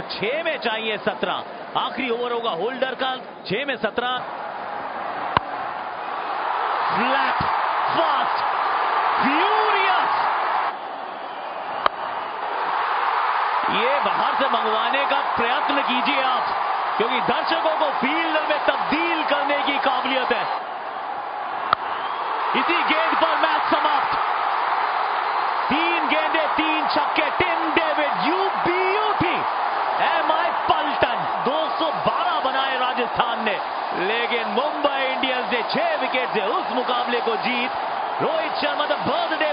छह में चाहिए सत्रह। आखिरी ओवर होगा होल्डर का। छह में सत्रह। फ्लैट फास्ट फ्यूरियस ये बाहर से मंगवाने का प्रयत्न कीजिए आप, क्योंकि दर्शकों को फ़ील्ड में तब्दील करने की काबिलियत है। इसी गेंद पर एम आई पल्टन 212 बनाए राजस्थान ने। लेकिन मुंबई इंडियंस ने छह विकेट से उस मुकाबले को जीत। Rohit Sharma the birthday